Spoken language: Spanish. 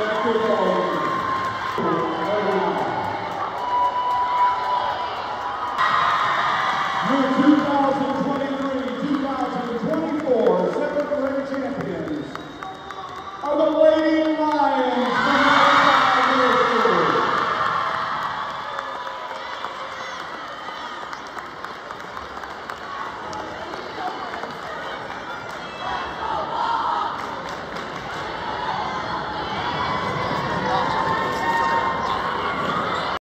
Gracias.